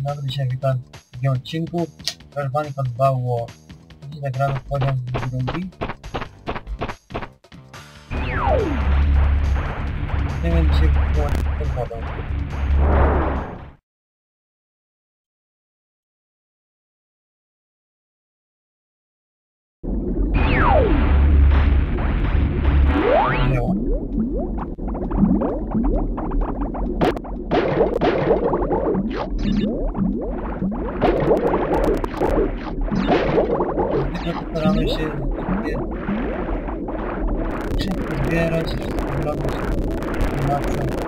Dobry się witam w tym odcinku. Crash Bandicoot 2 War. Dziś poziom drugi. Staramy się zbierać, wszystko robić pracę.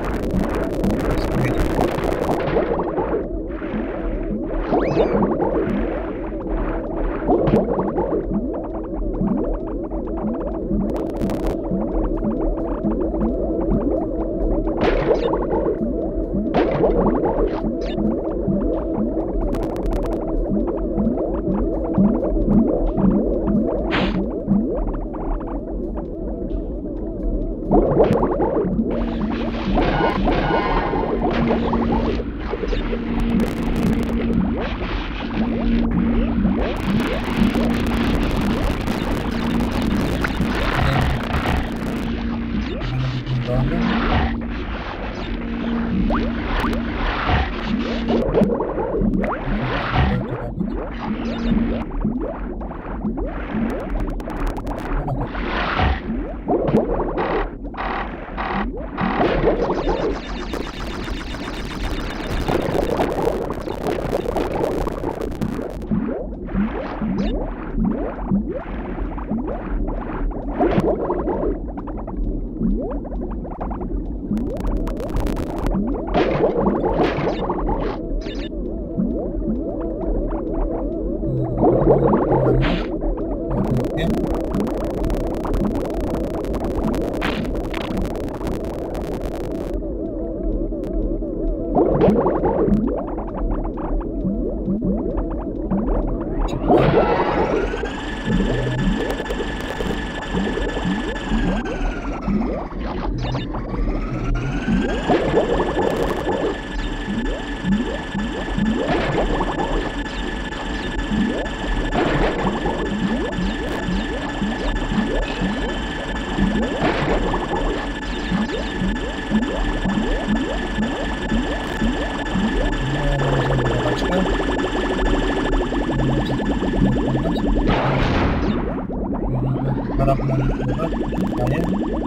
Harapan, harapan, harapan, harapan,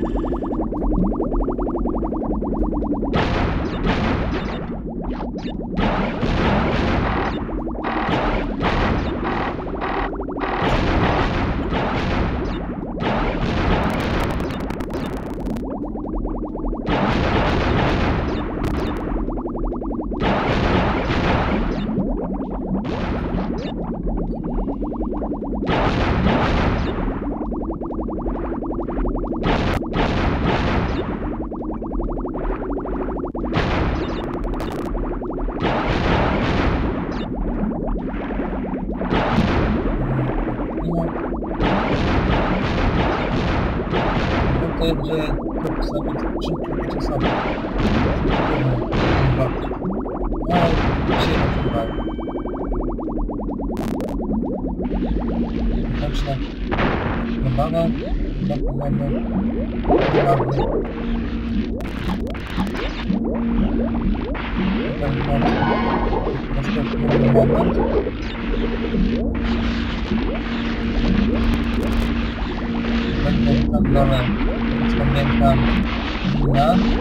jest, że to sobie szybko wiecie sobie. No, się bawi. Zacznę. Chybaga. Dokumenty. Ładny. Tutaj mamy następny moment. Będę tam dole. its momentum the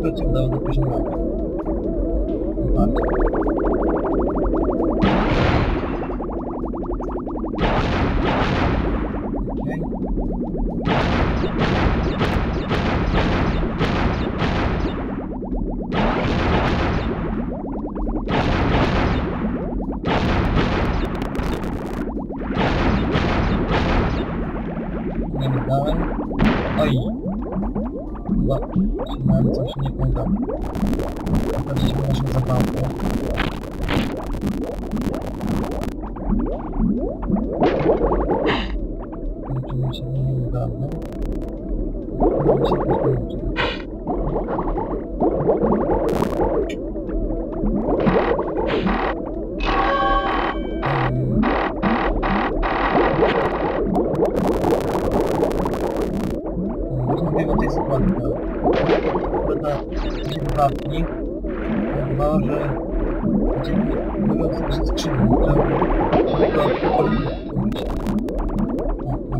Против давно прижимания. Nie wydałem. Oj! Zaczynałem coś, nie pamiętam. Zobaczyliśmy naszą zabawkę. Zobaczymy się niedawno. Zobaczymy się niedawno. skrzyni. Chyba, że będziemy wyglądać skrzyni.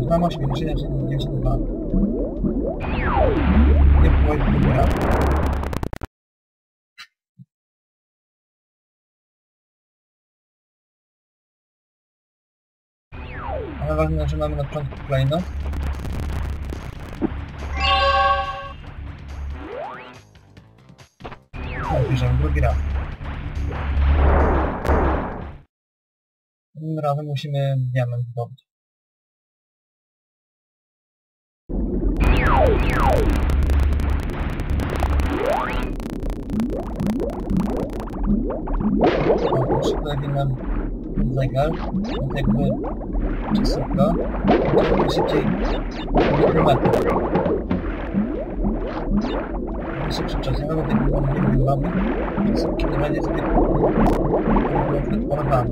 Mam 8, czyli raczej nie się dwa. Nie płacę dobra. Ale ważne, że mamy na początku kolejno. wygra. Tym razem musimy diament zdobyć. Przyprawi nam zegar, więc jakby czasówka, szybciej kilometrów. Przeczekamy tym kierunkiem mamy skierowanie z tym kierunkiem ponadami.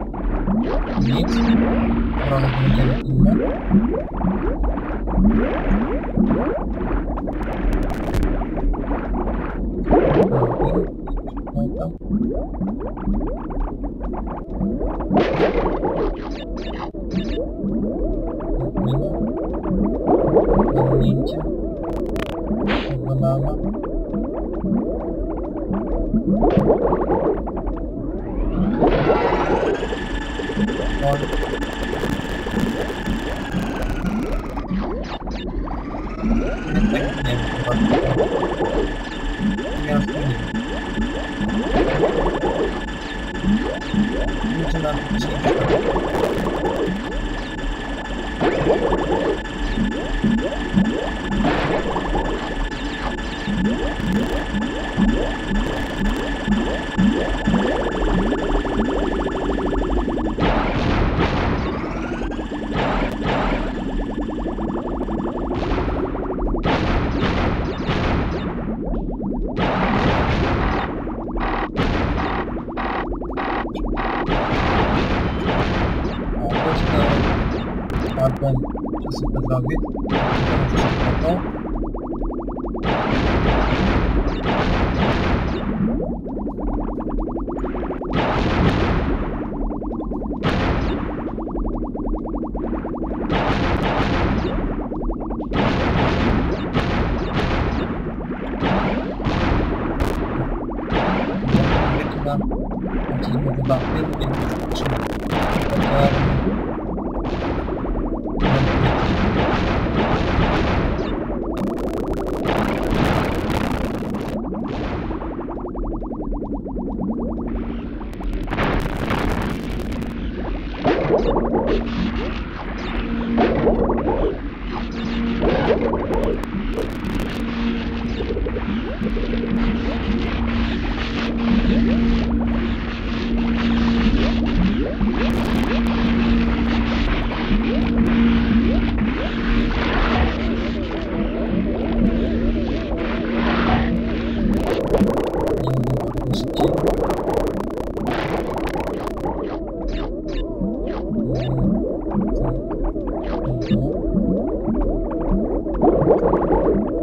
Git. Buranın bunu gerektiğini ben. Link. Banana. Mohon. Yeah. Nazareth. Attends. What?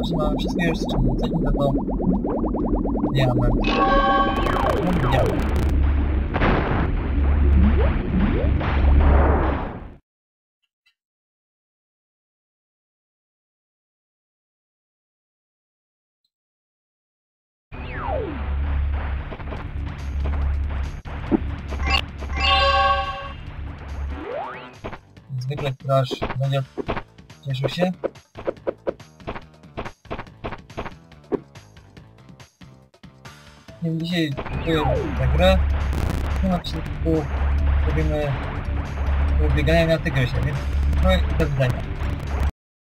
Właśnie mamy wszystkie już skrzynki, no to diament. No diament. Zwykle Crash będzie cieszył się. не влечет игра, ну, вообще, любимая, убегаем от игры, сейчас, и так далее.